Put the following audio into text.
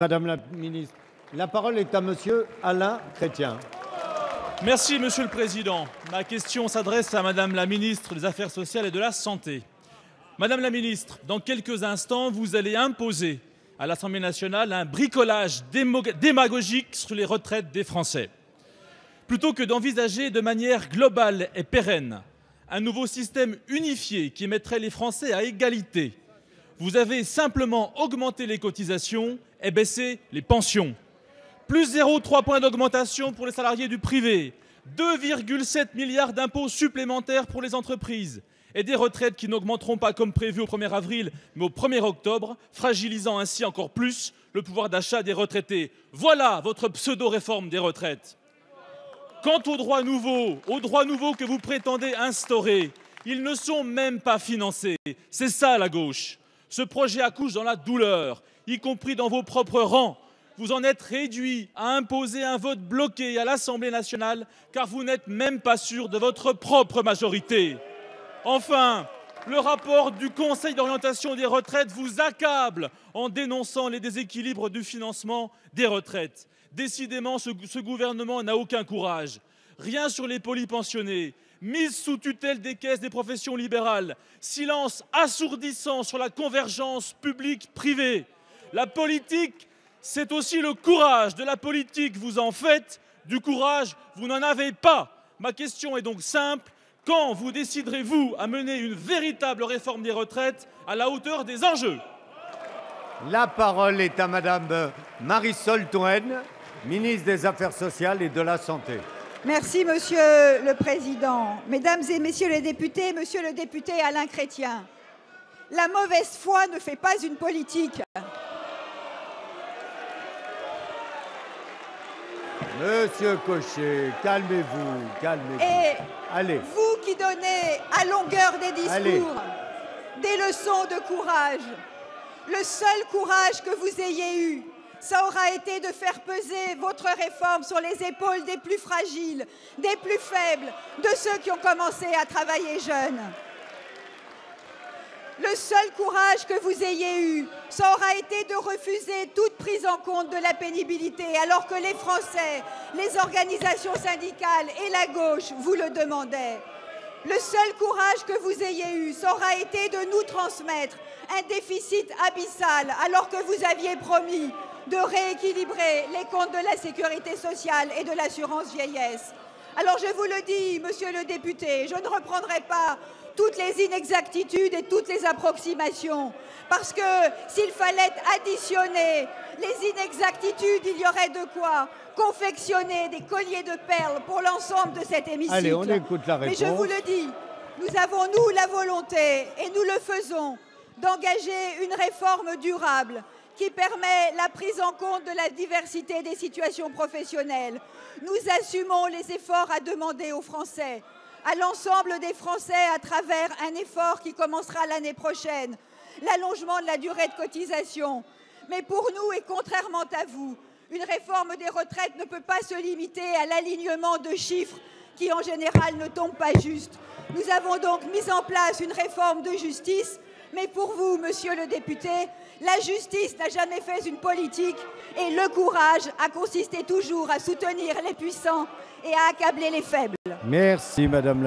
Madame la ministre, la parole est à Monsieur Alain Chrétien. Merci, Monsieur le Président. Ma question s'adresse à Madame la ministre des Affaires sociales et de la Santé. Madame la ministre, dans quelques instants, vous allez imposer à l'Assemblée nationale un bricolage démagogique sur les retraites des Français. Plutôt que d'envisager de manière globale et pérenne un nouveau système unifié qui mettrait les Français à égalité, vous avez simplement augmenté les cotisations et baissé les pensions. Plus 0,3 points d'augmentation pour les salariés du privé, 2,7 milliards d'impôts supplémentaires pour les entreprises et des retraites qui n'augmenteront pas comme prévu au 1er avril, mais au 1er octobre, fragilisant ainsi encore plus le pouvoir d'achat des retraités. Voilà votre pseudo-réforme des retraites. Quant aux droits nouveaux, aux droits nouveaux que vous prétendez instaurer, ils ne sont même pas financés. C'est ça la gauche. Ce projet accouche dans la douleur, y compris dans vos propres rangs. Vous en êtes réduits à imposer un vote bloqué à l'Assemblée nationale, car vous n'êtes même pas sûr de votre propre majorité. Enfin, le rapport du Conseil d'orientation des retraites vous accable en dénonçant les déséquilibres du financement des retraites. Décidément, ce gouvernement n'a aucun courage. Rien sur les polypensionnés, mise sous tutelle des caisses des professions libérales, silence assourdissant sur la convergence publique-privée. La politique, c'est aussi le courage. De la politique, vous en faites, du courage, vous n'en avez pas. Ma question est donc simple. Quand vous déciderez-vous à mener une véritable réforme des retraites à la hauteur des enjeux? La parole est à Madame Marisol Touraine, ministre des Affaires sociales et de la Santé. Merci, Monsieur le Président. Mesdames et Messieurs les députés, Monsieur le député Alain Chrétien, la mauvaise foi ne fait pas une politique. Monsieur Cochet, calmez-vous, calmez-vous. Et Allez, vous qui donnez à longueur des discours Allez. des leçons de courage, le seul courage que vous ayez eu, ça aura été de faire peser votre réforme sur les épaules des plus fragiles, des plus faibles, de ceux qui ont commencé à travailler jeunes. Le seul courage que vous ayez eu, ça aura été de refuser toute prise en compte de la pénibilité, alors que les Français, les organisations syndicales et la gauche vous le demandaient. Le seul courage que vous ayez eu, ça aura été de nous transmettre un déficit abyssal, alors que vous aviez promis de rééquilibrer les comptes de la sécurité sociale et de l'assurance vieillesse. Alors je vous le dis, monsieur le député, je ne reprendrai pas toutes les inexactitudes et toutes les approximations, parce que s'il fallait additionner les inexactitudes, il y aurait de quoi confectionner des colliers de perles pour l'ensemble de cet hémicycle. allez, on écoute la Mais réponse. je vous le dis, nous avons, nous, la volonté, et nous le faisons, d'engager une réforme durable qui permet la prise en compte de la diversité des situations professionnelles. Nous assumons les efforts à demander aux Français, à l'ensemble des Français à travers un effort qui commencera l'année prochaine, l'allongement de la durée de cotisation. Mais pour nous, et contrairement à vous, une réforme des retraites ne peut pas se limiter à l'alignement de chiffres qui, en général, ne tombent pas juste. Nous avons donc mis en place une réforme de justice, mais pour vous, monsieur le député, la justice n'a jamais fait une politique et le courage a consisté toujours à soutenir les puissants et à accabler les faibles. merci Madame la